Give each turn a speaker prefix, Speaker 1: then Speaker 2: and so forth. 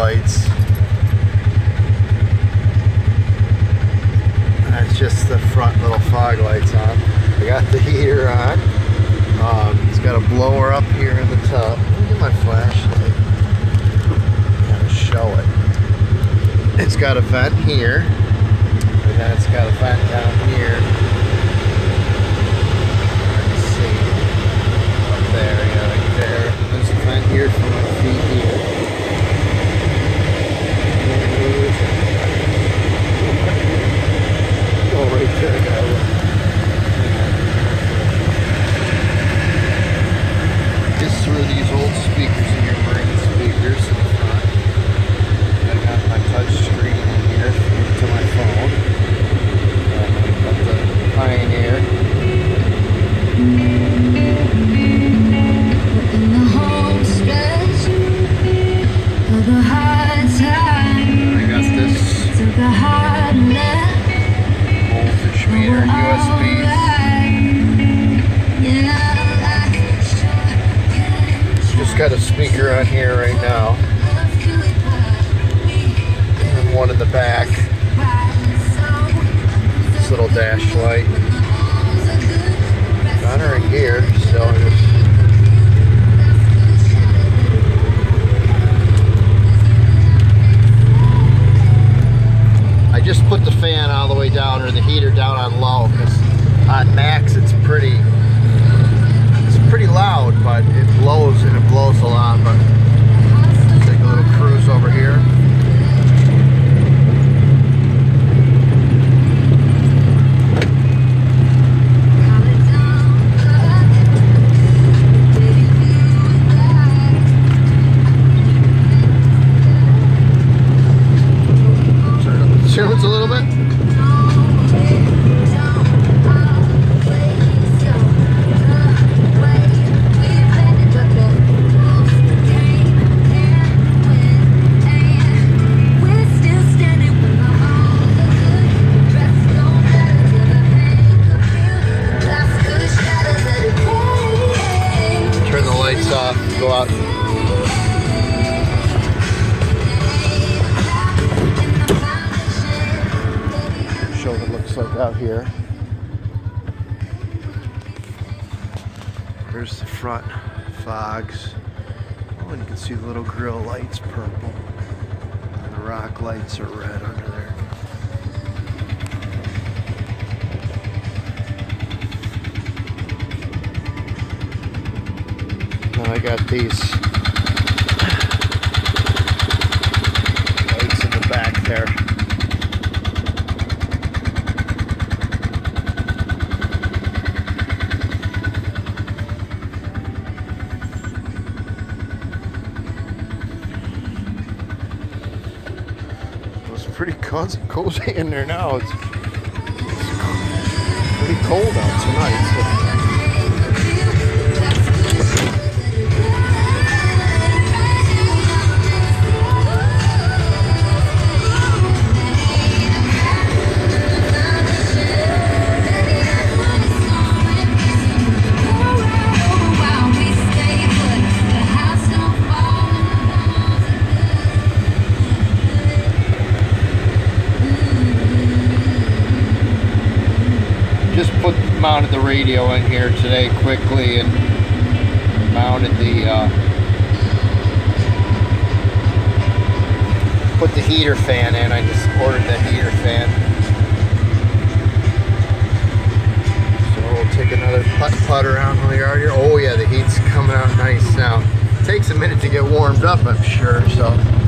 Speaker 1: lights. That's just the front little fog lights on. I got the heater on. Um, it's got a blower up here in the top. Let me get my flashlight. Kind of show it. It's got a vent here. And then it's got a vent down here. Let's see. Meter, USBs. Just got a speaker on here right now. And one in the back. This little dash light. Got her in gear, so just I just put the fan all the way down or the heater down on low because on max it's pretty it's pretty loud but it blows and it blows a lot but take a little cruise over here. Turn a little bit what it looks like out here. There's the front fogs. Oh and you can see the little grill lights purple. And the rock lights are red under there. And I got these lights in the back there It's pretty cozy, in there now. It's, it's pretty cold out tonight. Mounted the radio in here today quickly and mounted the uh, put the heater fan in. I just ordered the heater fan. So we'll take another putt putt around the yard here. Oh yeah the heat's coming out nice now. Takes a minute to get warmed up I'm sure so